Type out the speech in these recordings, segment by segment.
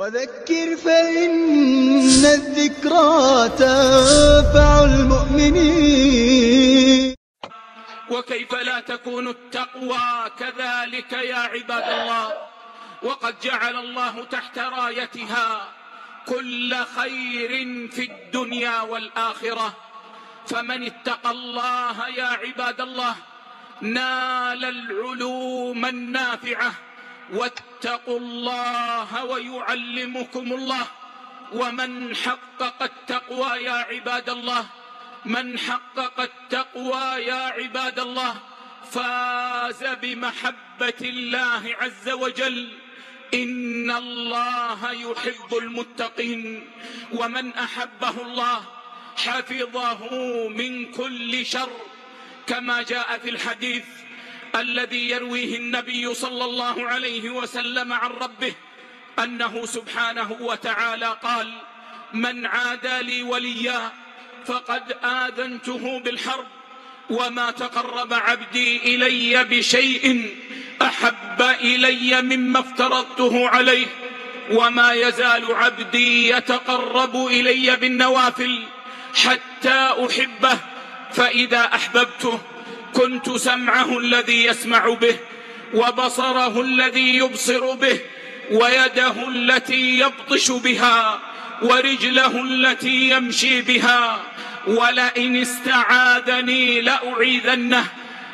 وذكر فإن الذكرى تنفع المؤمنين. وكيف لا تكون التقوى كذلك يا عباد الله؟ وقد جعل الله تحت رايتها كل خير في الدنيا والآخرة. فمن اتقى الله يا عباد الله نال العلوم النافعة. واتقوا الله ويعلمكم الله ومن حقق التقوى يا عباد الله من حقق التقوى يا عباد الله فاز بمحبة الله عز وجل إن الله يحب المتقين ومن أحبه الله حفظه من كل شر كما جاء في الحديث الذي يرويه النبي صلى الله عليه وسلم عن ربه أنه سبحانه وتعالى قال من عادى لي وليا فقد آذنته بالحرب وما تقرب عبدي إلي بشيء أحب إلي مما افترضته عليه وما يزال عبدي يتقرب إلي بالنوافل حتى أحبه فإذا أحببته كنت سمعه الذي يسمع به وبصره الذي يبصر به ويده التي يبطش بها ورجله التي يمشي بها ولئن استعاذني لأعيذنه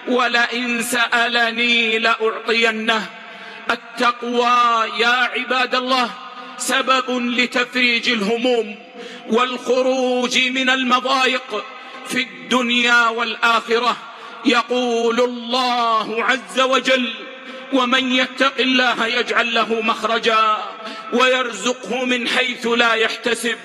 ولئن سألني لأعطينه. التقوى يا عباد الله سبب لتفريج الهموم والخروج من المضايق في الدنيا والآخرة. يقول الله عز وجل ومن يتق الله يجعل له مخرجا ويرزقه من حيث لا يحتسب